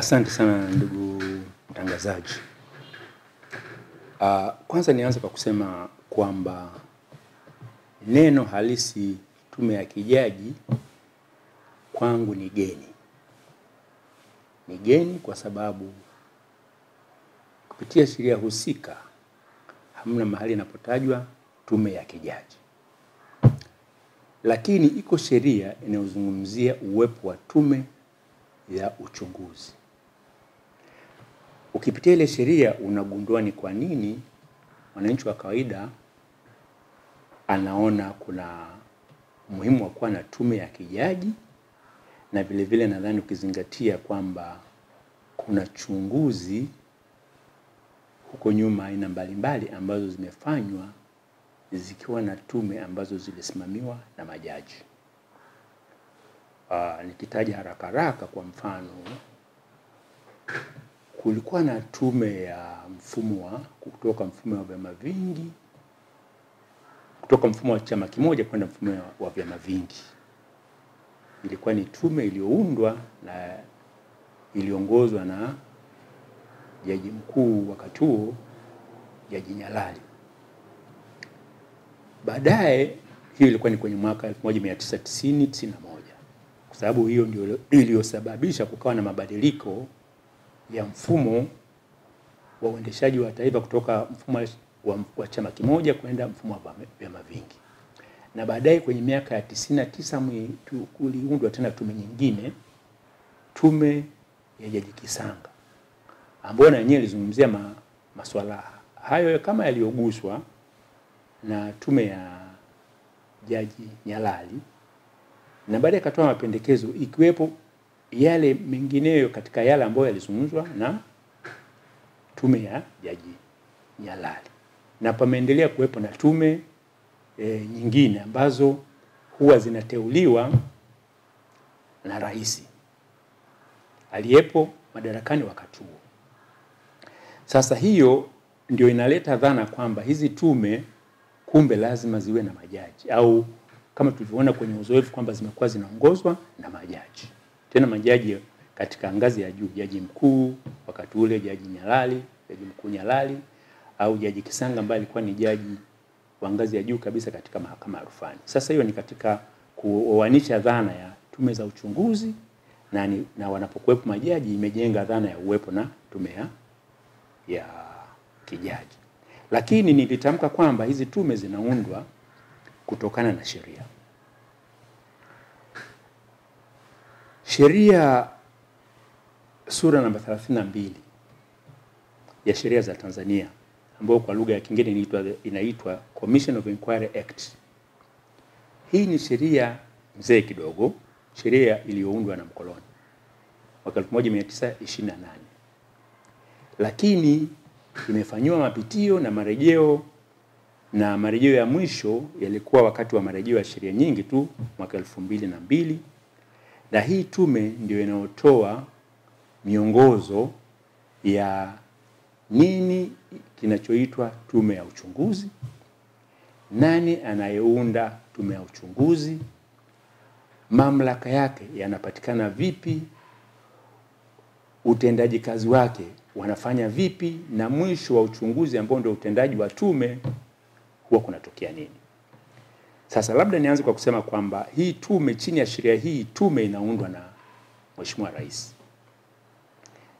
Asante sana ndugu mtangazaji. Uh, kwanza nianze kwa kusema kwamba neno halisi tume ya kijaji kwangu ni geni. Ni geni kwa sababu kupitia sheria husika hamna mahali inapotajwa tume ya kijaji, lakini iko sheria inayozungumzia uwepo wa tume ya uchunguzi. Ukipitia ile sheria unagundua ni kwa nini mwananchi wa kawaida anaona kuna umuhimu wa kuwa na tume ya kijaji, na vile vile nadhani ukizingatia kwamba kuna chunguzi huko nyuma aina mbalimbali ambazo zimefanywa zikiwa na tume ambazo zilisimamiwa na majaji. Uh, nikitaja haraka haraka kwa mfano kulikuwa na tume ya mfumo wa kutoka mfumo wa vyama vingi kutoka mfumo wa chama kimoja kwenda mfumo wa vyama vingi. Ilikuwa ni tume iliyoundwa na iliongozwa na jaji mkuu wakati huo, Jaji Nyalali. Baadaye hiyo ilikuwa ni kwenye mwaka 1990 91 kwa sababu hiyo ndio iliyosababisha kukawa na mabadiliko ya mfumo wa uendeshaji wa taifa kutoka mfumo wa, wa chama kimoja kwenda mfumo wa vyama vingi, na baadaye kwenye miaka ya tisini na tisa kuliundwa tena tume nyingine, tume ya Jaji Kisanga ambayo na yenyewe ilizungumzia ma, masuala hayo kama yaliyoguswa na tume ya Jaji Nyalali, na baadaye akatoa mapendekezo ikiwepo yale mengineyo katika yale ambayo yalizungumzwa na tume ya Jaji Nyalali, na pameendelea kuwepo na tume e, nyingine ambazo huwa zinateuliwa na rais aliyepo madarakani wakati huo. Sasa hiyo ndio inaleta dhana kwamba hizi tume kumbe lazima ziwe na majaji au kama tulivyoona kwenye uzoefu kwamba zimekuwa zinaongozwa na majaji tena majaji katika ngazi ya juu, jaji mkuu wakati ule, jaji Nyalali, jaji mkuu Nyalali au jaji Kisanga ambaye alikuwa ni jaji wa ngazi ya juu kabisa katika mahakama ya rufani. Sasa hiyo ni katika kuoanisha dhana ya tume za uchunguzi na, ni, na wanapokuwepo majaji imejenga dhana ya uwepo na tume ya, ya kijaji, lakini nilitamka kwamba hizi tume zinaundwa kutokana na sheria Sheria sura namba 32 ya sheria za Tanzania ambayo kwa lugha ya kingine inaitwa inaitwa Commission of Inquiry Act. Hii ni sheria mzee kidogo, sheria iliyoundwa na mkoloni mwaka 1928 lakini imefanyiwa mapitio na marejeo, na marejeo ya mwisho yalikuwa wakati wa marejeo ya sheria nyingi tu mwaka elfu mbili na mbili na hii tume ndio inayotoa miongozo ya nini kinachoitwa tume ya uchunguzi, nani anayeunda tume ya uchunguzi, mamlaka yake yanapatikana vipi, utendaji kazi wake wanafanya vipi, na mwisho wa uchunguzi ambao ndio utendaji wa tume huwa kunatokea nini. Sasa labda nianze kwa kusema kwamba hii tume, chini ya sheria hii, tume inaundwa na Mheshimiwa Rais,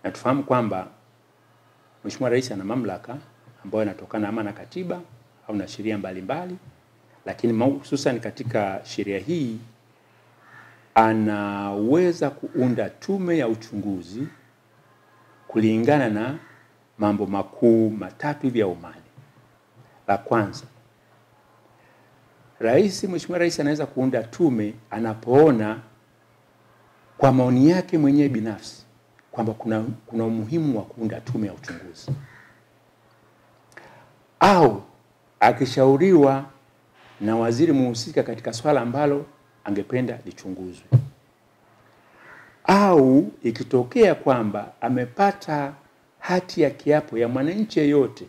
na tufahamu kwamba Mheshimiwa Rais ana mamlaka ambayo yanatokana ama na katiba au na sheria mbalimbali, lakini hususan katika sheria hii anaweza kuunda tume ya uchunguzi kulingana na mambo makuu matatu hivi ya. La kwanza Rais, Mheshimiwa Rais anaweza kuunda tume anapoona kwa maoni yake mwenyewe binafsi kwamba kuna, kuna umuhimu wa kuunda tume ya uchunguzi. Au akishauriwa na waziri muhusika katika swala ambalo angependa lichunguzwe. Au ikitokea kwamba amepata hati ya kiapo ya mwananchi yeyote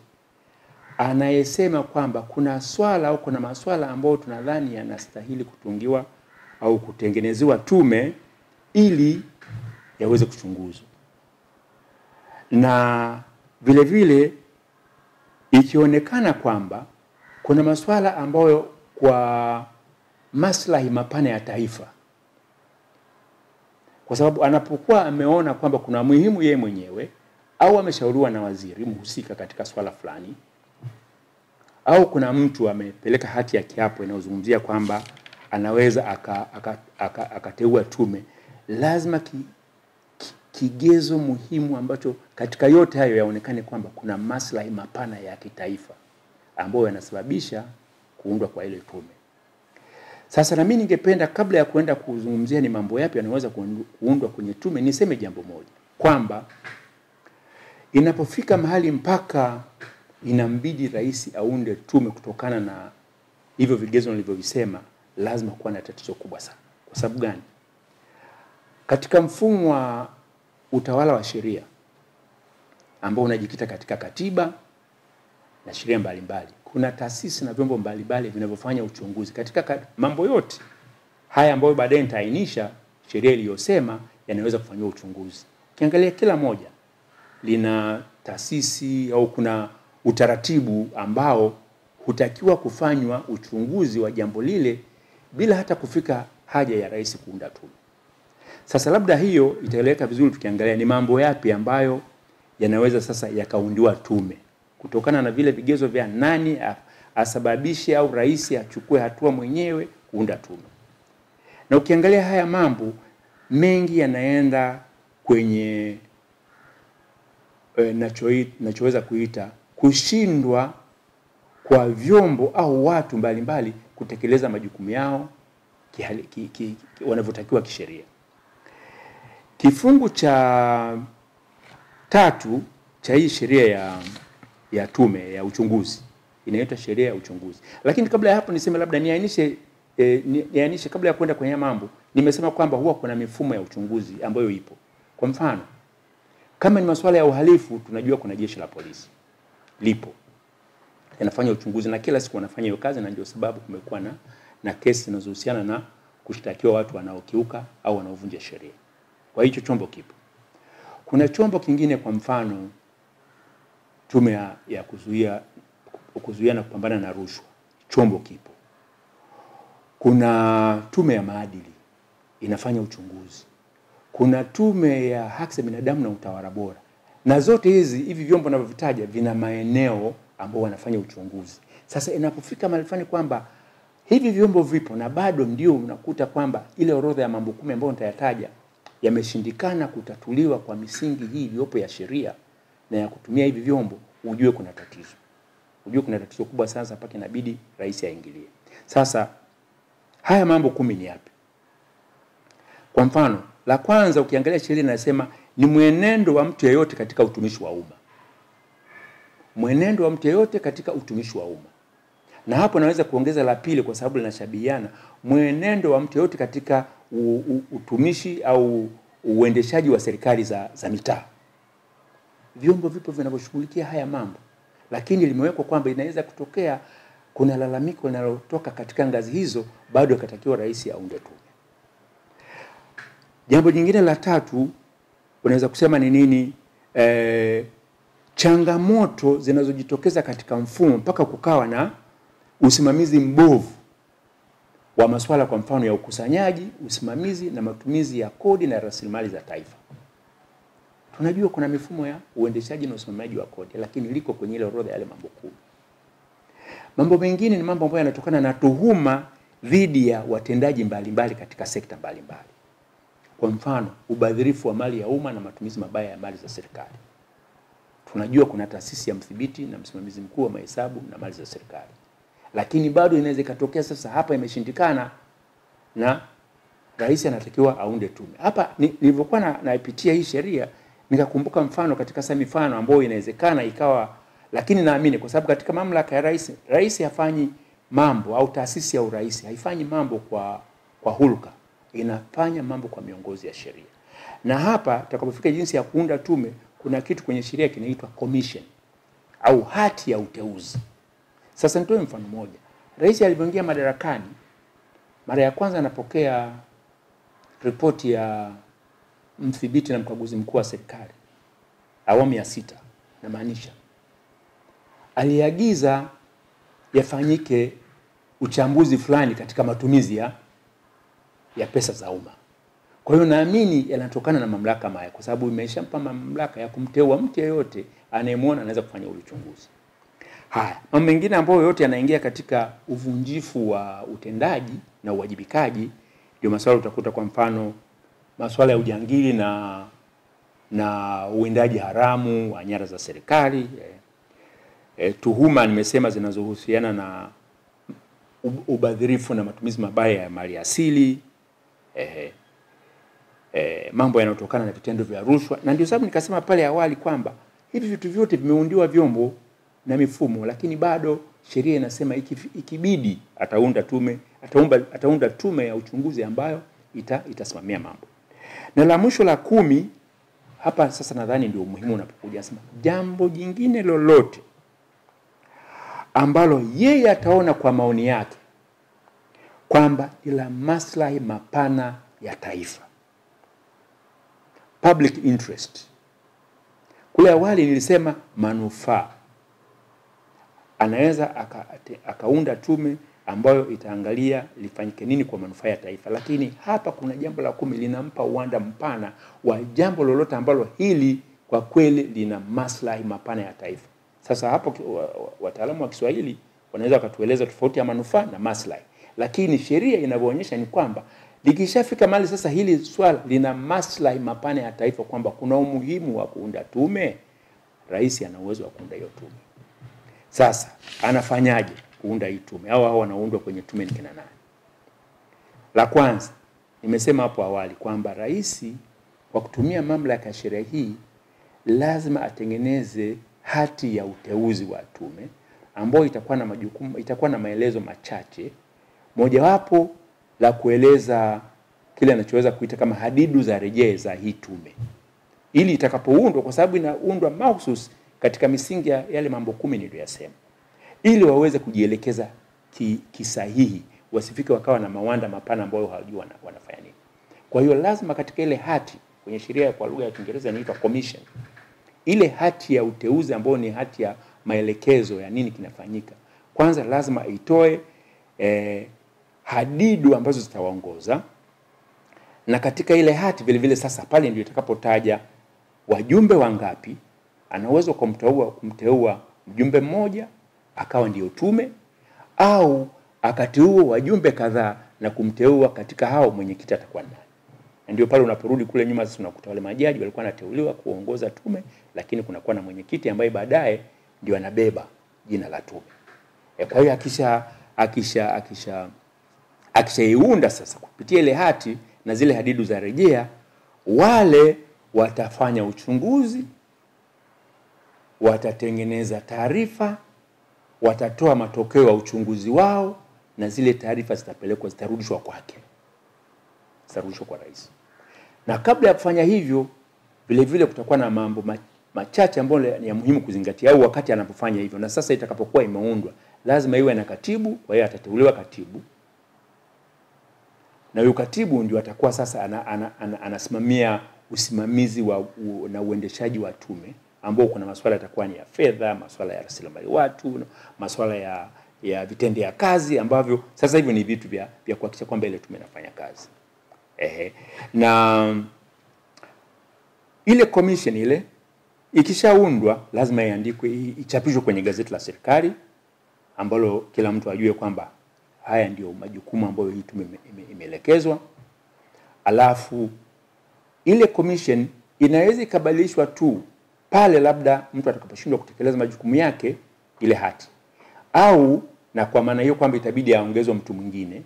anayesema kwamba kuna swala au kuna maswala ambayo tunadhani yanastahili kutungiwa au kutengenezewa tume ili yaweze kuchunguzwa. na vile vile ikionekana kwamba kuna masuala ambayo kwa maslahi mapana ya taifa, kwa sababu anapokuwa ameona kwamba kuna muhimu yeye mwenyewe au ameshauriwa na waziri mhusika katika swala fulani, au kuna mtu amepeleka hati ya kiapo inayozungumzia kwamba anaweza akateua aka, aka, aka tume, lazima ki, ki, kigezo muhimu ambacho katika yote hayo yaonekane kwamba kuna maslahi mapana ya kitaifa ambayo yanasababisha kuundwa kwa ile tume. Sasa na mimi ningependa kabla ya kuenda kuzungumzia ni mambo yapi yanaweza kuundwa kwenye tume, niseme jambo moja kwamba inapofika mahali mpaka inambidi rais aunde tume kutokana na hivyo vigezo nilivyovisema, lazima kuwa na tatizo kubwa sana. Kwa sababu gani? Katika mfumo wa utawala wa sheria ambao unajikita katika katiba na sheria mbalimbali, kuna taasisi na vyombo mbalimbali vinavyofanya uchunguzi katika mambo yote haya ambayo baadaye nitaainisha sheria iliyosema yanaweza kufanyiwa uchunguzi. Ukiangalia kila moja lina taasisi au kuna utaratibu ambao hutakiwa kufanywa uchunguzi wa jambo lile bila hata kufika haja ya rais kuunda tume. Sasa labda hiyo itaeleweka vizuri tukiangalia ni mambo yapi ambayo yanaweza sasa yakaundiwa tume kutokana na vile vigezo vya nani asababishe au rais achukue hatua mwenyewe kuunda tume. Na ukiangalia haya mambo mengi yanaenda kwenye e, nachoweza kuita kushindwa kwa vyombo au watu mbalimbali mbali kutekeleza majukumu yao ki, ki, ki, wanavyotakiwa kisheria. Kifungu cha tatu cha hii sheria ya, ya tume ya uchunguzi inaitwa sheria ya uchunguzi. Lakini kabla ya hapo niseme labda niainishe e, niainishe kabla ya kwenda kwenye mambo, nimesema kwamba huwa kuna mifumo ya uchunguzi ambayo ipo. Kwa mfano, kama ni masuala ya uhalifu, tunajua kuna jeshi la polisi lipo yanafanya uchunguzi na kila siku wanafanya hiyo kazi, na ndio sababu kumekuwa na, na kesi zinazohusiana na kushtakiwa watu wanaokiuka au wanaovunja sheria. Kwa hicho chombo kipo. Kuna chombo kingine, kwa mfano tume ya, ya kuzuia kuzuia na kupambana na rushwa, chombo kipo. Kuna tume ya maadili inafanya uchunguzi. Kuna tume ya haki za binadamu na utawala bora, na zote hizi hivi vyombo ninavyovitaja vina maeneo ambao wanafanya uchunguzi. Sasa inapofika mahali fulani kwamba hivi vyombo vipo na bado ndio unakuta kwamba ile orodha ya mambo kumi ambayo nitayataja yameshindikana kutatuliwa kwa misingi hii iliyopo ya sheria na ya kutumia hivi vyombo, ujue kuna tatizo, ujue kuna tatizo kubwa. Sasa mpaka inabidi rais aingilie. Sasa haya mambo kumi ni yapi? Kwa mfano, la kwanza ukiangalia sheria inasema ni mwenendo wa mtu yeyote katika utumishi wa umma mwenendo wa mtu yeyote katika utumishi wa umma. Na hapo naweza kuongeza la pili, kwa sababu linashabihiana, mwenendo wa mtu yeyote katika u, u, utumishi au uendeshaji wa serikali za, za mitaa. Vyombo vipo vinavyoshughulikia haya mambo, lakini limewekwa kwamba inaweza kutokea kuna lalamiko linalotoka katika ngazi hizo, bado akatakiwa rais aunde tume. Jambo jingine la tatu unaweza kusema ni nini? E, changamoto zinazojitokeza katika mfumo mpaka kukawa na usimamizi mbovu wa masuala kwa mfano ya ukusanyaji, usimamizi na matumizi ya kodi na rasilimali za taifa. Tunajua kuna mifumo ya uendeshaji na usimamiaji wa kodi, lakini liko kwenye ile orodha yale mambo kumi. Mambo mengine ni mambo ambayo yanatokana na tuhuma dhidi ya watendaji mbalimbali mbali katika sekta mbalimbali mbali. Kwa mfano, ubadhirifu wa mali ya umma na matumizi mabaya ya mali za serikali. Tunajua kuna taasisi ya mdhibiti na msimamizi mkuu wa mahesabu na mali za serikali, lakini bado inaweza ikatokea sasa hapa imeshindikana na rais anatakiwa aunde tume. Hapa nilivyokuwa na, naipitia hii sheria nikakumbuka mfano katika sasa mifano ambayo inawezekana ikawa, lakini naamini kwa sababu katika mamlaka ya rais, rais hafanyi mambo au taasisi ya urais haifanyi mambo kwa kwa hulka, inafanya mambo kwa miongozi ya sheria. Na hapa tutakapofika jinsi ya kuunda tume, kuna kitu kwenye sheria kinaitwa commission au hati ya uteuzi. Sasa nitoe mfano mmoja. Rais alivyoingia madarakani, mara ya kwanza anapokea ripoti ya mthibiti na mkaguzi mkuu wa serikali, awamu ya sita namaanisha, aliagiza yafanyike uchambuzi fulani katika matumizi ya, ya pesa za umma. Kwa hiyo naamini yanatokana na mamlaka maya, kwa sababu imeshampa mamlaka ya kumteua mtu yeyote anayemwona anaweza kufanya ule uchunguzi. Haya, mambo mengine ambayo yote yanaingia katika uvunjifu wa utendaji na uwajibikaji ndio masuala utakuta, kwa mfano masuala ya ujangili na na uwindaji haramu wa nyara za serikali eh, eh, tuhuma nimesema zinazohusiana na ubadhirifu na matumizi mabaya ya mali asili eh, eh, mambo yanayotokana na vitendo vya rushwa, na ndio sababu nikasema pale awali kwamba hivi vitu vyote vimeundiwa vyombo na mifumo, lakini bado sheria inasema ikibidi ataunda tume ataumba, ataunda tume ya uchunguzi ambayo ita, itasimamia mambo. Na la mwisho la kumi hapa sasa nadhani ndio umuhimu unapokuja, sema jambo jingine lolote ambalo yeye ataona kwa maoni yake kwamba ni la maslahi mapana ya taifa, public interest. Kule awali nilisema manufaa, anaweza akaunda aka, tume ambayo itaangalia lifanyike nini kwa manufaa ya taifa, lakini hapa kuna jambo la kumi linampa uwanda mpana wa jambo lolote ambalo hili kwa kweli lina maslahi mapana ya taifa. Sasa hapo wataalamu wa Kiswahili wanaweza wakatueleza tofauti ya manufaa na maslahi, lakini sheria inavyoonyesha ni kwamba likishafika mali sasa hili swala lina maslahi mapana ya taifa, kwamba kuna umuhimu wa kuunda tume, rais ana uwezo wa kuunda hiyo tume. Sasa anafanyaje kuunda hii tume au hao wanaundwa kwenye tume ni kina nani? La kwanza nimesema hapo awali kwamba rais kwa kutumia mamlaka ya sheria hii lazima atengeneze hati ya uteuzi wa tume ambayo itakuwa na majukumu, itakuwa na maelezo machache, mojawapo la kueleza kile anachoweza kuita kama hadidu za rejea za hii tume, ili itakapoundwa, kwa sababu inaundwa mahususi katika misingi ya yale mambo kumi niliyoyasema, ili waweze kujielekeza ki, kisahihi, wasifike wakawa na mawanda mapana ambayo hawajui wana, wanafanya nini. Kwa hiyo lazima katika ile hati kwenye sheria kwa lugha ya Kiingereza inaitwa commission ile hati ya uteuzi ambayo ni hati ya maelekezo ya nini kinafanyika, kwanza lazima itoe eh, hadidu ambazo zitawaongoza, na katika ile hati vile vile sasa pale ndio itakapotaja wajumbe wangapi, ana uwezo kumteua kumteua mjumbe mmoja akawa ndio tume, au akateua wajumbe kadhaa na kumteua katika hao mwenyekiti atakuwa nani ndio pale unaporudi kule nyuma sasa unakuta wale majaji walikuwa wanateuliwa kuongoza tume, lakini kunakuwa na mwenyekiti ambaye baadaye ndio anabeba jina la tume. E, kwa hiyo akisha akisha akisha akishaiunda sasa kupitia ile hati na zile hadidu za rejea, wale watafanya uchunguzi, watatengeneza taarifa, watatoa matokeo ya uchunguzi wao, na zile taarifa zitapelekwa, zitarudishwa kwake, zitarudishwa kwa rais na kabla ya kufanya hivyo vile vile kutakuwa na mambo machache ambayo ni ya muhimu kuzingatia, au wakati anapofanya hivyo. Na sasa itakapokuwa imeundwa, lazima iwe na katibu. Kwa hiyo atateuliwa katibu, na huyu katibu ndio atakuwa sasa ana, ana, ana, anasimamia usimamizi wa, u, na uendeshaji wa tume ambao kuna masuala yatakuwa ni ya fedha, masuala ya rasilimali watu, masuala ya ya vitendea kazi ambavyo sasa hivi ni vitu vya, vya kuhakikisha kwamba ile tume inafanya kazi. Ehe. Na ile commission ile ikishaundwa lazima iandikwe, ichapishwe kwenye gazeti la serikali ambalo kila mtu ajue kwamba haya ndio majukumu ambayo hii tume imeelekezwa. Alafu ile commission inaweza ikabadilishwa tu pale labda mtu atakaposhindwa kutekeleza majukumu yake ile hati, au na kwa maana hiyo kwamba itabidi aongezwe mtu mwingine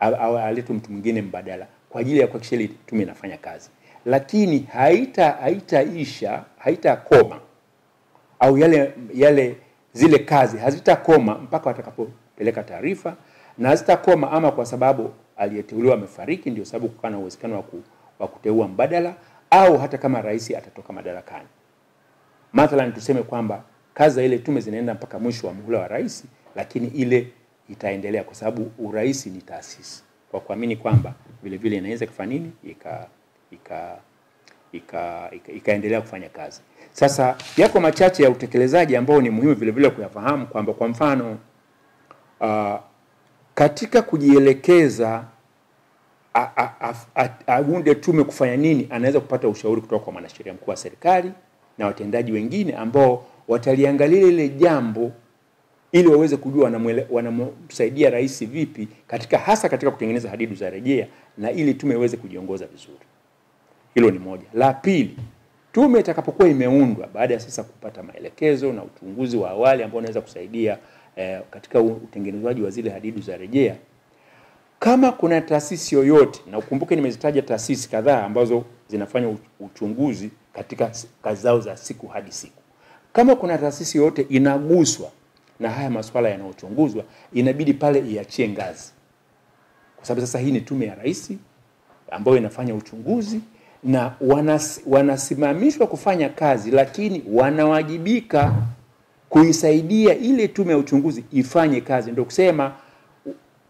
au aletwe mtu mwingine mbadala kwa ajili ya kuhakikisha tume inafanya kazi, lakini haita haitaisha haitakoma. Au yale yale zile kazi hazitakoma mpaka watakapopeleka taarifa, na hazitakoma ama kwa sababu aliyeteuliwa amefariki, ndio sababu kukaa na uwezekano wa, ku, wa kuteua mbadala, au hata kama rais atatoka madarakani. Mathalan, tuseme kwamba kazi za ile tume zinaenda mpaka mwisho wa muhula wa rais, lakini ile itaendelea kwa sababu urais ni taasisi kwa kuamini kwamba vile vile inaweza kufanya nini ika ika ikaendelea ika, ika kufanya kazi. Sasa yako machache ya utekelezaji ambao ni muhimu vile vile kuyafahamu kwamba kwa mfano uh, katika kujielekeza aunde tume kufanya nini, anaweza kupata ushauri kutoka kwa mwanasheria mkuu wa serikali na watendaji wengine ambao wataliangalia lile jambo ili waweze kujua wanamsaidia rais vipi katika hasa katika kutengeneza hadidu za rejea na ili tume iweze kujiongoza vizuri. Hilo ni moja. La pili, tume itakapokuwa imeundwa baada ya sasa kupata maelekezo na uchunguzi wa awali ambao unaweza kusaidia eh, katika utengenezwaji wa zile hadidu za rejea, kama kuna taasisi yoyote, na ukumbuke nimezitaja taasisi kadhaa ambazo zinafanya uchunguzi katika kazi zao za siku hadi siku. Kama kuna taasisi yoyote inaguswa na haya masuala yanayochunguzwa, inabidi pale iachie ngazi, kwa sababu sasa hii ni tume ya rais ambayo inafanya uchunguzi na wanas, wanasimamishwa kufanya kazi, lakini wanawajibika kuisaidia ile tume ya uchunguzi ifanye kazi. Ndio kusema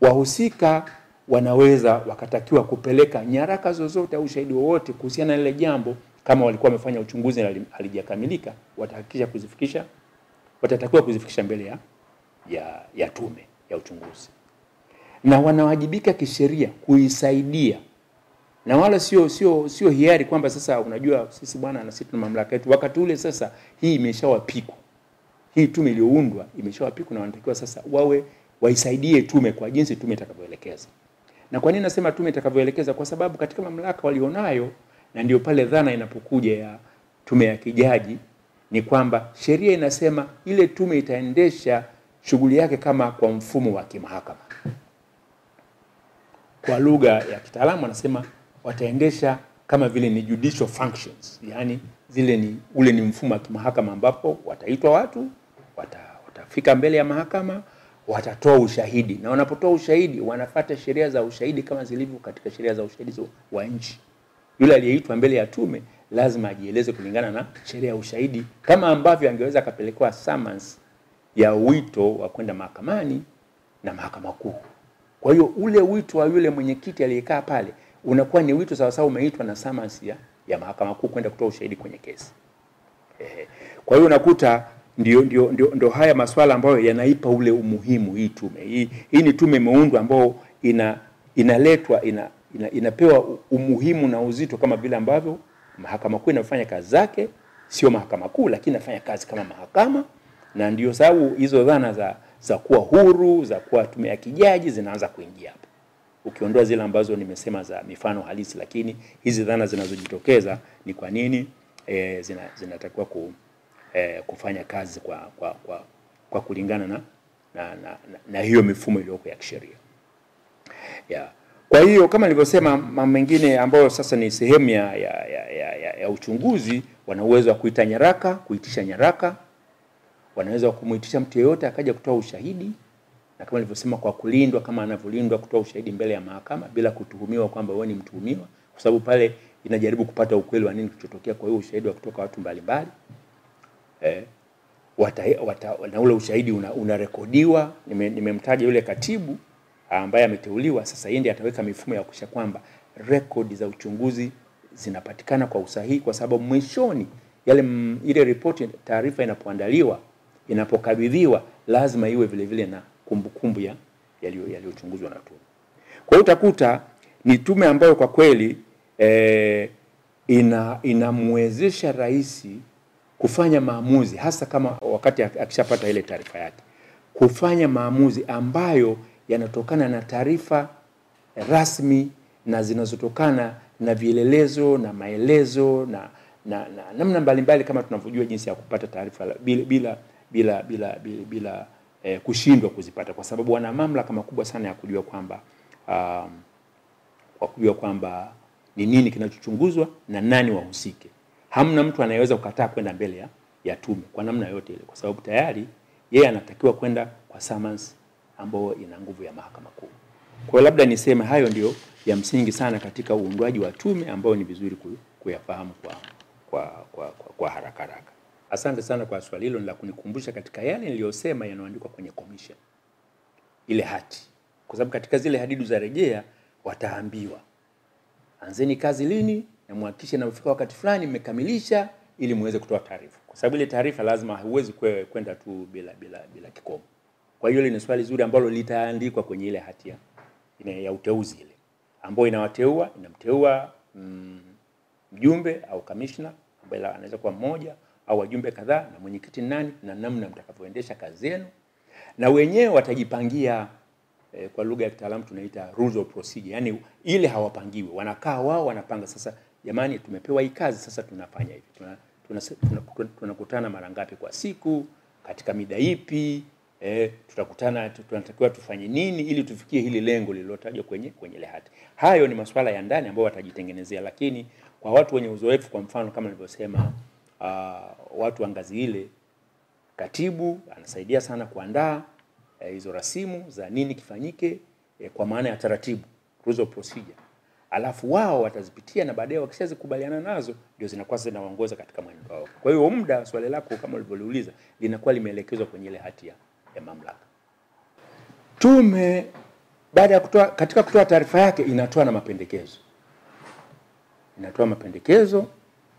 wahusika wanaweza wakatakiwa kupeleka nyaraka zozote au ushahidi wowote kuhusiana na lile jambo, kama walikuwa wamefanya uchunguzi na halijakamilika, watahakikisha kuzifikisha, watatakiwa kuzifikisha mbele ya, ya, ya tume ya uchunguzi, na wanawajibika kisheria kuisaidia na wala sio sio sio hiari kwamba sasa unajua sisi bwana na sisi tuna mamlaka yetu. Wakati ule sasa hii imeshawapikwa, hii tume iliyoundwa imeshawapikwa, na wanatakiwa sasa wawe waisaidie tume kwa jinsi tume itakavyoelekeza. Na kwa nini nasema tume itakavyoelekeza? Kwa sababu katika mamlaka walionayo, na ndio pale dhana inapokuja ya tume ya kijaji, ni kwamba sheria inasema ile tume itaendesha shughuli yake kama kwa mfumo wa kimahakama. Kwa lugha ya kitaalamu wanasema wataendesha kama vile ni judicial functions, yani zile ni ule ni mfumo wa kimahakama ambapo wataitwa watu wata, watafika mbele ya mahakama watatoa ushahidi, na wanapotoa ushahidi wanafata sheria za ushahidi kama zilivyo katika sheria za ushahidi wa nchi. Yule aliyeitwa mbele ya tume lazima ajieleze kulingana na sheria ya ushahidi, kama ambavyo angeweza akapelekewa summons ya wito wa kwenda mahakamani na mahakama kuu. Kwa hiyo ule wito wa yule mwenyekiti aliyekaa pale unakuwa ni wito sawasawa umeitwa na summons ya, ya mahakama kuu kwenda kutoa ushahidi kwenye kesi. Ehe. Kwa hiyo unakuta ndio, ndio, ndio, ndio haya masuala ambayo yanaipa ule umuhimu hii tume. Hii, hii ni tume imeundwa ambayo ina inaletwa ina, ina, inapewa umuhimu na uzito kama vile ambavyo mahakama kuu inafanya kazi zake, sio mahakama kuu, lakini inafanya kazi kama mahakama, na ndio sababu hizo dhana za za kuwa huru za kuwa tume ya kijaji zinaanza kuingia hapo ukiondoa zile ambazo nimesema za mifano halisi, lakini hizi dhana zinazojitokeza ni kwa nini e, zina, zinatakiwa ku, e, kufanya kazi kwa, kwa, kwa, kwa kulingana na, na, na, na, na hiyo mifumo iliyoko ya kisheria yeah. Kwa hiyo kama nilivyosema, mambo mengine ambayo sasa ni sehemu ya, ya, ya, ya, ya, ya uchunguzi, wana uwezo wa kuita nyaraka, kuitisha nyaraka, wanaweza kumuitisha mtu yeyote akaja kutoa ushahidi na kama nilivyosema, kwa kulindwa kama anavyolindwa kutoa ushahidi mbele ya mahakama bila kutuhumiwa kwamba wewe ni mtuhumiwa, kwa sababu pale inajaribu kupata ukweli wa nini kilichotokea. Kwa hiyo ushahidi wa kutoka watu mbalimbali eh, wata, wata, na ule ushahidi unarekodiwa. una, nimemtaja Nime- yule katibu ambaye ameteuliwa sasa, yeye ndiye ataweka mifumo ya kuhakikisha kwamba rekodi za uchunguzi zinapatikana kwa usahihi, kwa sababu mwishoni yale m, ile ripoti taarifa inapoandaliwa inapokabidhiwa lazima iwe vile vile na kumbukumbu ya yaliyo- yaliyochunguzwa na tume. Kwa hiyo utakuta ni tume ambayo kwa kweli eh, ina inamwezesha rais kufanya maamuzi hasa kama wakati akishapata ile taarifa yake, kufanya maamuzi ambayo yanatokana na taarifa rasmi na zinazotokana na vielelezo na maelezo na na na namna mbalimbali kama tunavyojua jinsi ya kupata taarifa bila bila bila bila, bila, bila eh, kushindwa kuzipata kwa sababu wana mamlaka makubwa sana ya kujua kwamba um, kwa kujua kwamba ni nini kinachochunguzwa na nani wahusike. Hamna mtu anayeweza kukataa kwenda mbele ya, ya tume kwa namna yote ile, kwa sababu tayari yeye anatakiwa kwenda kwa summons ambayo ina nguvu ya mahakama kuu. Kwa labda niseme hayo ndio ya msingi sana katika uundwaji wa tume ambayo ni vizuri kuyafahamu kwa, kwa, kwa, kwa, kwa haraka haraka. Asante sana kwa swali hilo, la kunikumbusha katika yale niliyosema yanayoandikwa kwenye commission. Ile hati, kwa sababu katika zile hadidu za rejea wataambiwa anzeni kazi lini na muhakikishe inapofika wakati fulani mmekamilisha ili muweze kutoa taarifa, kwa sababu ile taarifa lazima, huwezi kwenda tu bila bila bila kikomo. Kwa hiyo ile ni swali zuri ambalo litaandikwa kwenye ile hati ya ya uteuzi ile ambayo inawateua inamteua mm, mjumbe au kamishna ambaye anaweza kuwa mmoja au wajumbe kadhaa na mwenyekiti nani na namna mtakavyoendesha kazi yenu, na wenyewe watajipangia eh, kwa lugha ya kitaalamu tunaita rules of procedure, yani ile hawapangiwi, wanakaa wao wanapanga. Sasa jamani, tumepewa hii kazi, sasa tunafanya hivi, tuna tunakutana tuna, tuna tunakutana mara ngapi kwa siku, katika mida ipi? Eh, tutakutana tunatakiwa tufanye nini ili tufikie hili lengo lililotajwa kwenye kwenye ile hati. Hayo ni masuala ya ndani ambayo watajitengenezea, lakini kwa watu wenye uzoefu, kwa mfano kama nilivyosema, uh, watu wa ngazi ile katibu anasaidia sana kuandaa eh, hizo rasimu za nini kifanyike eh, kwa maana ya taratibu rules of procedure, alafu wao watazipitia na baadaye wakishazikubaliana nazo ndio zinakuwa zinawaongoza katika mwenendo wao. Kwa hiyo muda, swali lako kama ulivyoliuliza, linakuwa limeelekezwa kwenye ile hati ya, ya mamlaka. Tume baada ya kutoa, katika kutoa taarifa yake inatoa na mapendekezo, inatoa mapendekezo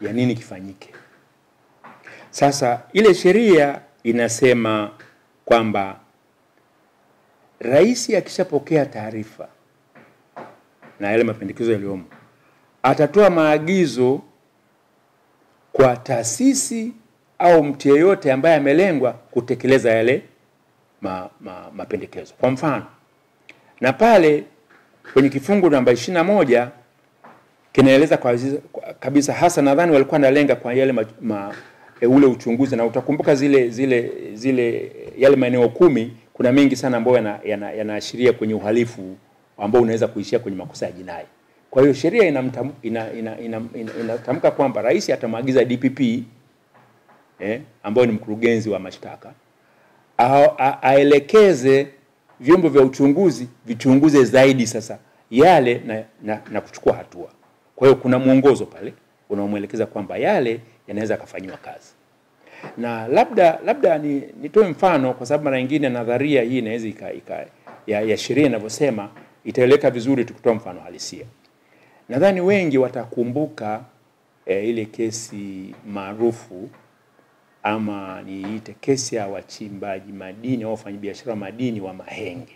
ya nini kifanyike. Sasa ile sheria inasema kwamba rais akishapokea taarifa na yale mapendekezo yaliyomo, atatoa maagizo kwa taasisi au mtu yeyote ambaye amelengwa kutekeleza yale ma, ma, mapendekezo. Kwa mfano, na pale kwenye kifungu namba ishirini na moja kinaeleza kwa kabisa hasa, nadhani walikuwa nalenga kwa yale ma, ma, e, ule uchunguzi, na utakumbuka zile zile zile yale maeneo kumi, kuna mengi sana ambayo yanaashiria yana, yana kwenye uhalifu ambao unaweza kuishia kwenye makosa ya jinai. Kwa hiyo sheria inatamka ina, ina, ina, ina, ina kwamba rais atamwagiza DPP eh, ambayo ni mkurugenzi wa mashtaka aelekeze vyombo vya uchunguzi vichunguze zaidi sasa yale na, na, na kuchukua hatua. Kwa hiyo kuna mwongozo pale unaomwelekeza kwamba yale yanaweza akafanyiwa kazi, na labda labda ni, nitoe mfano kwa sababu mara nyingine nadharia hii inaweza ya, ya sheria inavyosema itaeleka vizuri tukitoa mfano halisia. Nadhani wengi watakumbuka e, ile kesi maarufu ama niite kesi ya wachimbaji madini au wafanyabiashara wa madini wa Mahenge.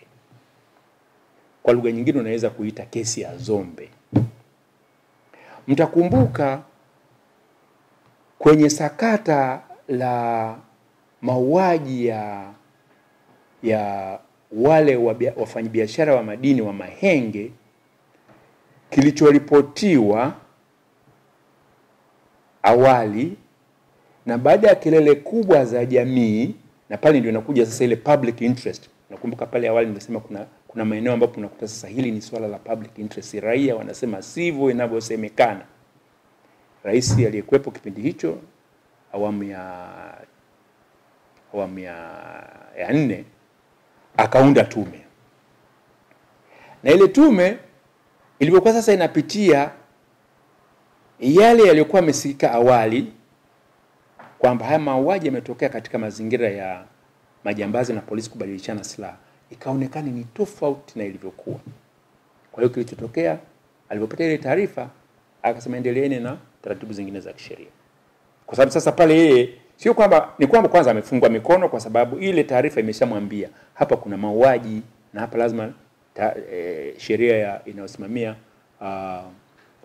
Kwa lugha nyingine unaweza kuita kesi ya Zombe. Mtakumbuka kwenye sakata la mauaji ya ya wale wafanyabiashara wa madini wa Mahenge, kilichoripotiwa awali na baada ya kelele kubwa za jamii, na pale ndio inakuja sasa ile public interest. Nakumbuka pale awali nimesema kuna kuna maeneo ambapo unakuta sasa hili ni swala la public interest, raia wanasema sivyo inavyosemekana. Rais aliyekuwepo kipindi hicho awamu ya awamu ya, ya nne akaunda tume, na ile tume ilivyokuwa sasa inapitia yale yaliyokuwa yamesikika awali kwamba haya mauaji yametokea katika mazingira ya majambazi na polisi kubadilishana silaha, ikaonekana ni tofauti na ilivyokuwa. Kwa hiyo kilichotokea, alipopata ile taarifa, akasema endeleeni na taratibu zingine za kisheria, kwa sababu sasa pale yeye sio kwamba ni kwamba kwanza amefungwa mikono, kwa sababu ile taarifa imeshamwambia hapa kuna mauaji na hapa lazima ta, e, sheria ya inayosimamia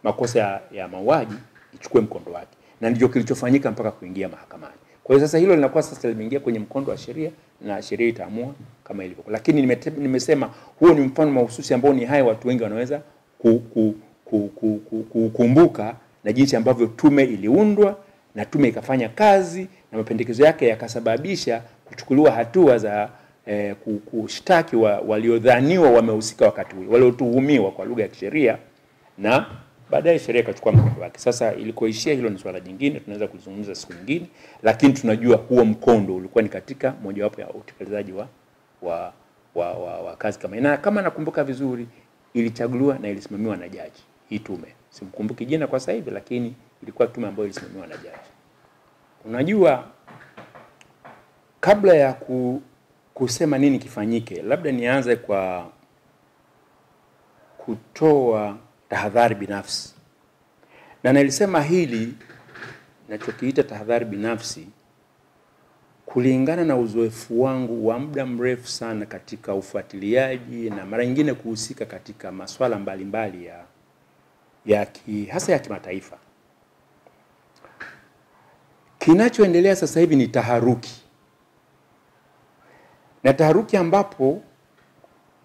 makosa ya, ya mauaji ichukue mkondo wake, na ndicho kilichofanyika mpaka kuingia mahakamani. Kwa hiyo sasa hilo linakuwa sasa limeingia kwenye mkondo wa sheria na sheria itaamua kama ilivyo. Lakini nimete, nimesema huo ni mfano mahususi ambao ni hai, watu wengi wanaweza ku, ku, ku, ku, ku, kukumbuka na jinsi ambavyo tume iliundwa na tume ikafanya kazi na mapendekezo yake yakasababisha kuchukuliwa hatua za eh, kushtaki wa, waliodhaniwa wamehusika wakati ule, waliotuhumiwa kwa lugha ya kisheria na baadaye sheria ikachukua mkondo wake. Sasa ilikoishia hilo ni swala jingine, tunaweza kulizungumza siku nyingine, lakini tunajua huo mkondo ulikuwa ni katika mojawapo ya utekelezaji wa, wa, wa, wa, wa kazi kama na kama nakumbuka vizuri, ilichaguliwa na ilisimamiwa na jaji. Hii tume, simkumbuki jina kwa sasa hivi, lakini ilikuwa tume ambayo ilisimamiwa na jaji. Unajua, kabla ya ku, kusema nini kifanyike, labda nianze kwa kutoa tahadhari binafsi, na nilisema hili nachokiita tahadhari binafsi kulingana na uzoefu wangu wa muda mrefu sana katika ufuatiliaji na mara nyingine kuhusika katika masuala mbalimbali ya, ya ki, hasa ya kimataifa. Kinachoendelea sasa hivi ni taharuki, na taharuki ambapo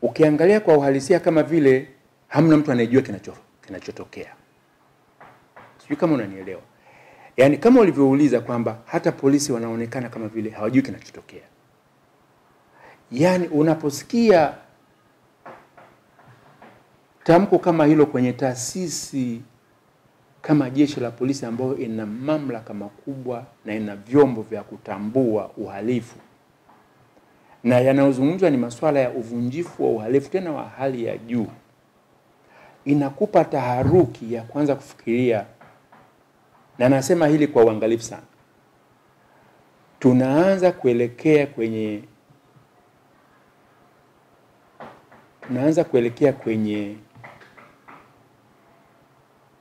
ukiangalia kwa uhalisia kama vile hamna mtu anayejua kinacho kinachotokea. Sijui kama unanielewa. Yaani kama ulivyouliza kwamba hata polisi wanaonekana kama vile hawajui kinachotokea. Yaani unaposikia tamko kama hilo kwenye taasisi kama jeshi la polisi ambayo ina mamlaka makubwa na ina vyombo vya kutambua uhalifu na yanayozungumzwa ni masuala ya uvunjifu wa uhalifu tena wa hali ya juu, inakupa taharuki ya kuanza kufikiria, na nasema hili kwa uangalifu sana. Tunaanza kuelekea kwenye tunaanza kuelekea kwenye,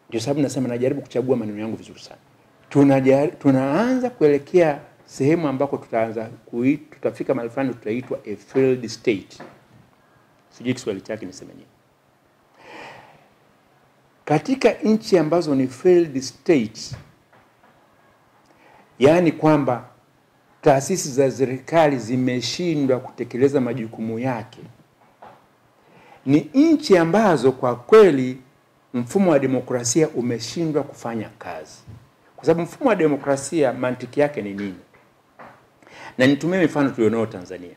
ndio sababu nasema najaribu kuchagua maneno yangu vizuri sana. Tunajari, tunaanza kuelekea sehemu ambako tutaanza kui, tutafika mahali fulani tutaitwa a failed state. Sijui Kiswahili chake niseme nini. Katika nchi ambazo ni failed states, yaani kwamba taasisi za serikali zimeshindwa kutekeleza majukumu yake, ni nchi ambazo kwa kweli mfumo wa demokrasia umeshindwa kufanya kazi, kwa sababu mfumo wa demokrasia mantiki yake ni nini? Na nitumie mifano tulionao Tanzania.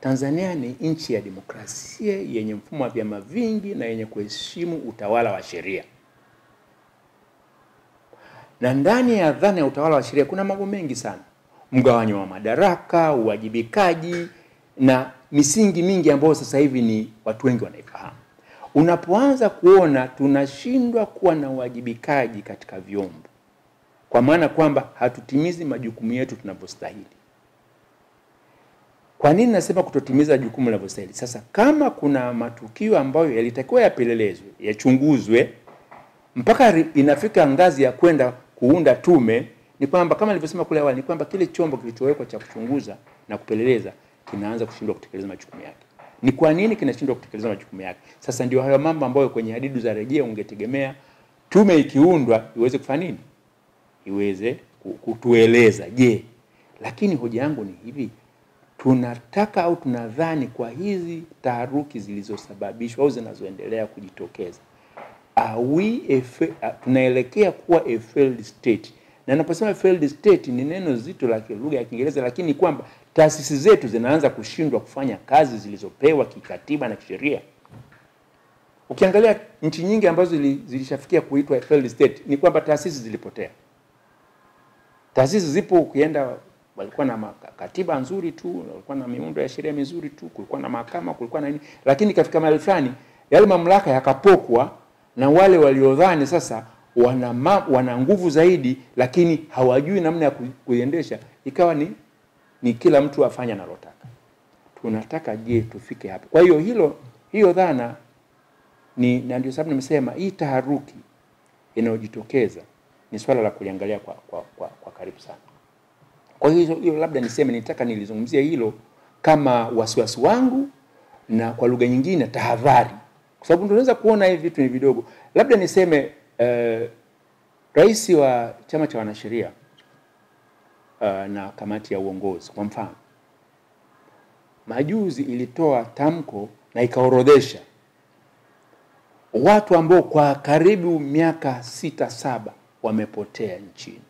Tanzania ni nchi ya demokrasia yenye mfumo wa vyama vingi na yenye kuheshimu utawala wa sheria, na ndani ya dhana ya utawala wa sheria kuna mambo mengi sana, mgawanyo wa madaraka, uwajibikaji na misingi mingi ambayo sasa hivi ni watu wengi wanaifahamu. Unapoanza kuona tunashindwa kuwa na uwajibikaji katika vyombo, kwa maana kwamba hatutimizi majukumu yetu tunavyostahili. Kwa nini nasema kutotimiza jukumu linavyostahili? Sasa kama kuna matukio ambayo yalitakiwa yapelelezwe, yachunguzwe mpaka inafika ngazi ya kwenda kuunda tume, ni kwamba kama nilivyosema kule awali, ni kwamba kile chombo kilichowekwa cha kuchunguza na kupeleleza kinaanza kushindwa kutekeleza majukumu yake. Ni kwa nini kinashindwa kutekeleza majukumu yake? Sasa ndio hayo mambo ambayo kwenye hadidu za rejea ungetegemea tume ikiundwa iweze kufanya nini, iweze kutueleza. Je, lakini hoja yangu ni hivi, tunataka au tunadhani kwa hizi taharuki zilizosababishwa au zinazoendelea kujitokeza, are we a tunaelekea kuwa a failed state? Na naposema failed state ni neno zito la lugha ya Kiingereza, lakini kwamba taasisi zetu zinaanza kushindwa kufanya kazi zilizopewa kikatiba na kisheria. Ukiangalia nchi nyingi ambazo zilishafikia kuitwa failed state, ni kwamba taasisi zilipotea. Taasisi zipo, ukienda walikuwa na katiba nzuri tu, walikuwa na miundo ya sheria mizuri tu, kulikuwa na mahakama, kulikuwa na nini, lakini katika mahali fulani yale mamlaka yakapokwa na wale waliodhani sasa wana, ma, wana nguvu zaidi, lakini hawajui namna ya kuiendesha, ikawa ni, ni kila mtu afanye analotaka. Tunataka je, tufike hapo? Kwa hiyo hilo hiyo dhana ni, na ndio sababu nimesema hii taharuki inayojitokeza ni swala la kuliangalia kwa, kwa, kwa, kwa karibu sana. Kwa hiyo hiyo labda niseme, nitaka nilizungumzia hilo kama wasiwasi wangu, na kwa lugha nyingine tahadhari, kwa sababu tunaweza kuona hivi vitu ni vidogo. Labda niseme uh, rais wa chama cha wanasheria uh, na kamati ya uongozi kwa mfano, majuzi ilitoa tamko na ikaorodhesha watu ambao kwa karibu miaka sita saba wamepotea nchini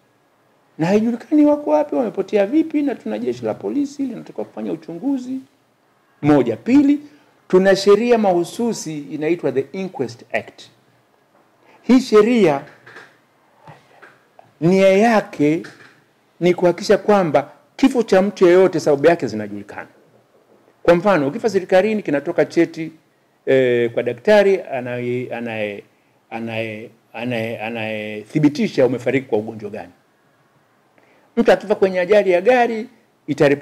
na haijulikani wako wapi, wamepotea vipi, na tuna jeshi la polisi linatakiwa kufanya uchunguzi. Moja. Pili, tuna sheria mahususi inaitwa the Inquest Act. Hii sheria nia yake ni kuhakikisha kwamba kifo cha mtu yeyote sababu yake zinajulikana. Kwa mfano, ukifa serikalini kinatoka cheti eh, kwa daktari anaye anaye anayethibitisha umefariki kwa ugonjwa gani. Mtu akifa kwenye ajali ya gari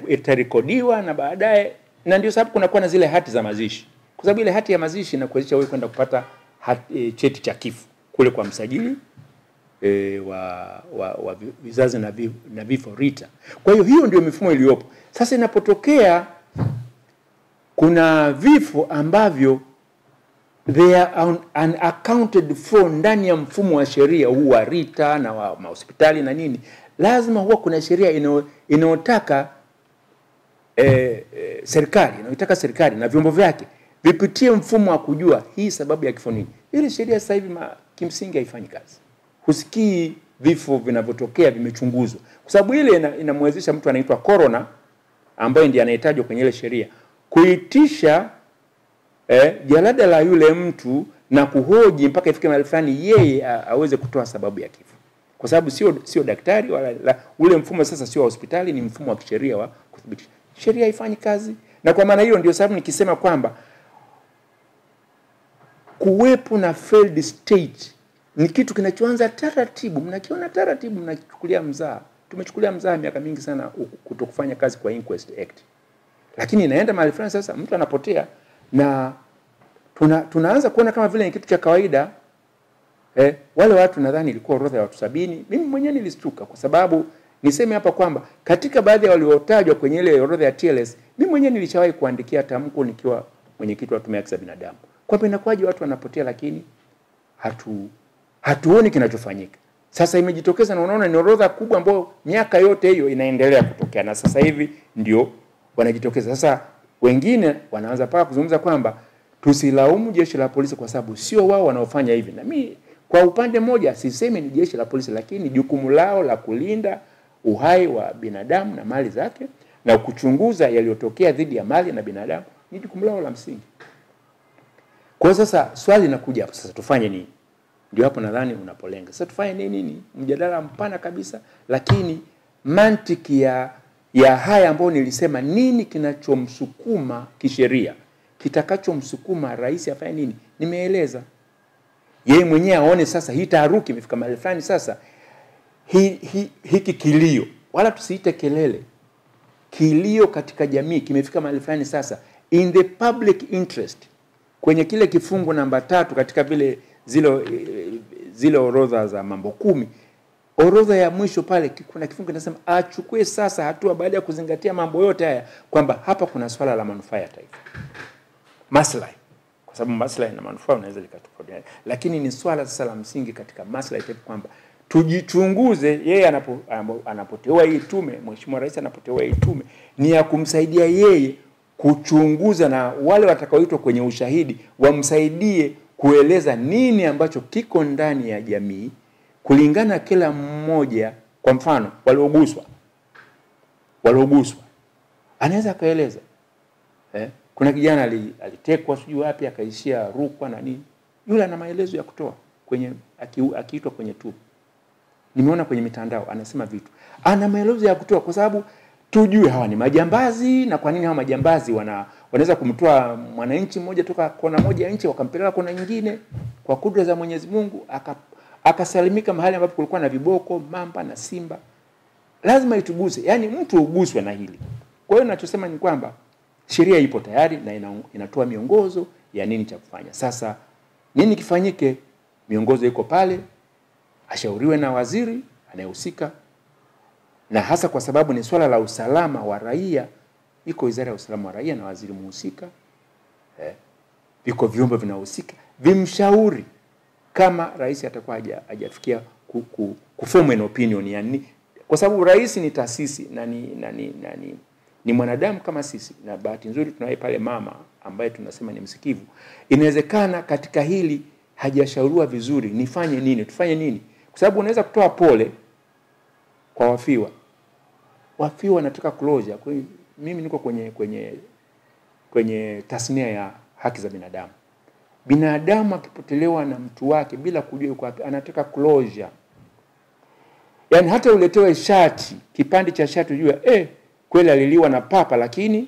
itarekodiwa na baadaye, na ndio sababu kunakuwa na zile hati za mazishi, kwa sababu ile hati ya mazishi inakuwezesha wewe kwenda kupata hati, e, cheti cha kifo kule kwa msajili e, wa, wa, wa vizazi na, vi, na vifo RITA. Kwa hiyo hiyo ndio mifumo iliyopo sasa. Inapotokea kuna vifo ambavyo they are un, unaccounted for ndani ya mfumo wa sheria huu wa RITA na wa mahospitali na nini, lazima huwa kuna sheria inayotaka eh, eh, serikali inayotaka serikali na vyombo vyake vipitie mfumo wa kujua hii sababu ya kifo nini. Ile sheria sasa hivi kimsingi haifanyi kazi, husikii vifo vinavyotokea vimechunguzwa, kwa sababu ile ina- inamwezesha mtu anaitwa corona ambaye ndiye anayetajwa kwenye ile sheria kuitisha eh, jalada la yule mtu na kuhoji mpaka ifike mahali fulani yeye aweze kutoa sababu ya kifo, kwa sababu sio sio daktari wala la, ule mfumo sasa sio wa hospitali, ni mfumo wa kisheria wa kuthibitisha. Sheria haifanyi kazi, na kwa maana hiyo ndio sababu nikisema kwamba kuwepo na failed state ni kitu kinachoanza taratibu, mnakiona taratibu, mnachukulia mzaa. Tumechukulia mzaa miaka mingi sana kutokufanya kazi kwa Inquest Act, lakini inaenda mahali fulani sasa mtu anapotea na tuna, tunaanza kuona kama vile ni kitu cha kawaida eh, wale watu nadhani ilikuwa orodha ya watu sabini. Mimi mwenyewe nilistuka kwa sababu niseme hapa kwamba katika baadhi ya waliotajwa kwenye ile orodha ya TLS, mimi mwenyewe nilishawahi kuandikia tamko nikiwa mwenyekiti wa tume ya haki za binadamu kwamba inakuwaje watu wanapotea, lakini hatu hatuoni kinachofanyika. Sasa imejitokeza na unaona ni orodha kubwa ambayo miaka yote hiyo inaendelea kutokea, na sasa hivi ndio wanajitokeza. Sasa wengine wanaanza paka kuzungumza kwamba tusilaumu jeshi la polisi kwa sababu sio wao wanaofanya hivi, na mimi kwa upande mmoja sisemi ni jeshi la polisi, lakini jukumu lao la kulinda uhai wa binadamu na mali zake na kuchunguza yaliyotokea dhidi ya mali na binadamu ni jukumu lao la msingi. Kwa sasa swali linakuja hapo sasa, tufanye nini? Ndio hapo nadhani unapolenga sasa, tufanye nini? Ni mjadala mpana kabisa, lakini mantiki ya ya haya ambayo nilisema, nini kinachomsukuma kisheria, kitakachomsukuma rais afanye nini, nimeeleza. Yeye mwenyewe aone sasa hii taharuki imefika mahali fulani, sasa. Hi, hi, hiki kilio, wala tusiite kelele, kilio katika jamii kimefika mahali fulani sasa, in the public interest. Kwenye kile kifungu namba tatu katika vile zile zile orodha za mambo kumi, orodha ya mwisho pale kuna kifungu kinasema achukue sasa hatua baada ya kuzingatia mambo yote haya, kwamba hapa kuna swala la manufaa ya taifa, maslahi, kwa sababu maslahi na manufaa unaweza likatofautiana, lakini ni swala sasa la msingi katika maslahi ya kwamba tujichunguze. Yeye anapo, anapoteua hii tume, Mheshimiwa Rais anapoteua hii tume ni ya kumsaidia yeye kuchunguza na wale watakaoitwa kwenye ushahidi wamsaidie kueleza nini ambacho kiko ndani ya jamii kulingana kila mmoja. Kwa mfano, walioguswa walioguswa, anaweza akaeleza eh, kuna kijana alitekwa sijui wapi akaishia Rukwa na nini, yule ana maelezo ya kutoa kwenye akiitwa kwenye tu Nimeona kwenye mitandao anasema vitu, ana maelezo ya kutoa kwa sababu tujue hawa ni majambazi na kwa nini hawa majambazi wana wanaweza kumtoa mwananchi mmoja toka kona moja ya nchi wakampeleka kona nyingine kwa kudra za Mwenyezi Mungu akasalimika mahali ambapo kulikuwa na viboko, mamba na simba. Lazima ituguse, yani mtu uguswe na hili. Kwa hiyo ninachosema ni kwamba sheria ipo tayari na ina, inatoa miongozo ya nini cha kufanya. Sasa nini kifanyike? Miongozo iko pale, ashauriwe na waziri anayehusika na hasa kwa sababu ni swala la usalama wa raia, iko wizara ya usalama wa raia na waziri muhusika eh, viko vyombo vinahusika vimshauri kama rais atakuwa hajafikia ku, ku, an opinion yani, kwa sababu rais ni taasisi na ni, na ni, na ni, ni mwanadamu kama sisi, na bahati nzuri tunaye pale mama ambaye tunasema ni msikivu. Inawezekana katika hili hajashauriwa vizuri, nifanye nini, tufanye nini, kwa sababu unaweza kutoa pole kwa wafiwa wafiwa wanataka closure. Kwa mimi niko kwenye kwenye kwenye tasnia ya haki za binadamu. Binadamu akipotelewa na mtu wake bila kujua yuko wapi, anataka closure. Yaani hata uletewe shati, kipande cha shati ujue, eh, kweli aliliwa na papa, lakini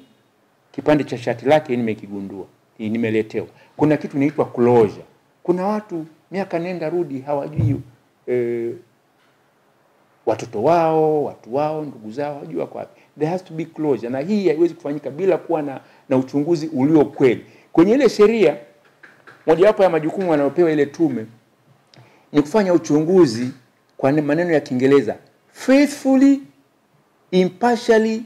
kipande cha shati lake nimekigundua, nimeletewa. Kuna kitu inaitwa closure. Kuna watu miaka nenda rudi hawajui eh, watoto wao, watu wao, ndugu zao hawajui wako wapi. There has to be closure, na hii haiwezi kufanyika bila kuwa na, na uchunguzi ulio kweli. Kwenye ile sheria, mojawapo ya majukumu wanayopewa ile tume ni kufanya uchunguzi kwa maneno ya Kiingereza faithfully impartially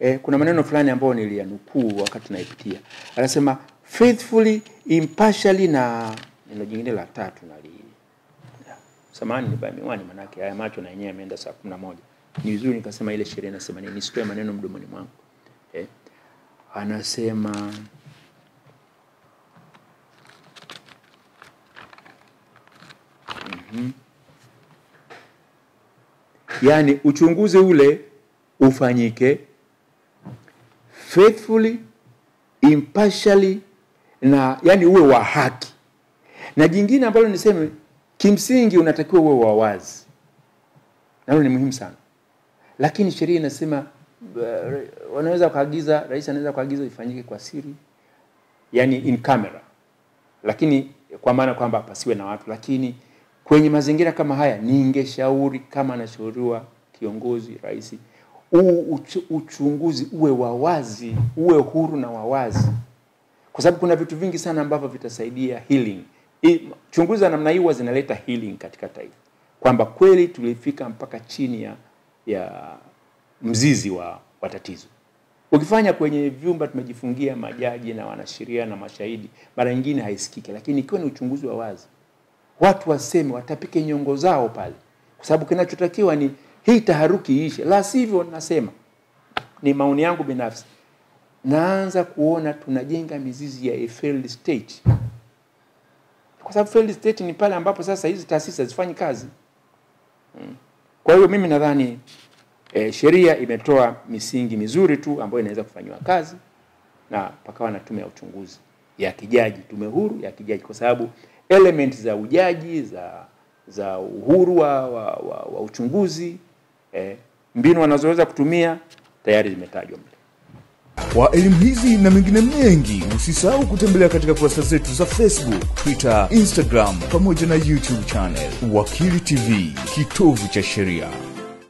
eh, kuna maneno fulani ambayo niliyanukuu wakati naipitia, anasema faithfully impartially na neno jingine la tatu nali samani ni miwani, manake haya macho na yenyewe yameenda saa kumi na moja. Ni vizuri nikasema ile sheria inasema nini, nisitoe maneno mdomoni mwangu eh. Anasema mm-hmm. Yaani uchunguzi ule ufanyike faithfully impartially, na yani uwe wa haki. Na jingine ambalo niseme, kimsingi unatakiwa uwe wa wazi, nalo ni muhimu sana, lakini sheria inasema uh, wanaweza kuagiza, rais anaweza kuagiza ifanyike kwa siri, yani in camera, lakini kwa maana kwamba pasiwe na watu, lakini kwenye mazingira kama haya, ningeshauri kama anashauriwa kiongozi rais, huu uchunguzi uwe wawazi uwe huru na wawazi kwa sababu kuna vitu vingi sana ambavyo vitasaidia healing. Chunguzi za namna hii zinaleta healing katika taifa, kwamba kweli tulifika mpaka chini ya, ya mzizi wa, wa tatizo. Ukifanya kwenye vyumba tumejifungia majaji na wanasheria na mashahidi, mara nyingine haisikiki, lakini ikiwa ni uchunguzi wa wazi watu waseme, watapike nyongo zao pale, kwa sababu kinachotakiwa ni hii taharuki iishe, la sivyo, nasema ni maoni yangu binafsi, naanza kuona tunajenga mizizi ya a failed state, kwa sababu failed state ni pale ambapo sasa hizi taasisi hazifanyi kazi. Kwa hiyo mimi nadhani e, sheria imetoa misingi mizuri tu ambayo inaweza kufanywa kazi na pakawa na tume ya uchunguzi. Ya kijaji, tume huru ya kijaji, kwa sababu element za ujaji za za uhuru wa, wa, wa, wa uchunguzi eh, mbinu wanazoweza kutumia tayari zimetajwa mle. Kwa elimu hizi na mengine mengi, usisahau kutembelea katika kurasa zetu za Facebook, Twitter, Instagram pamoja na YouTube channel Wakili TV, kitovu cha sheria.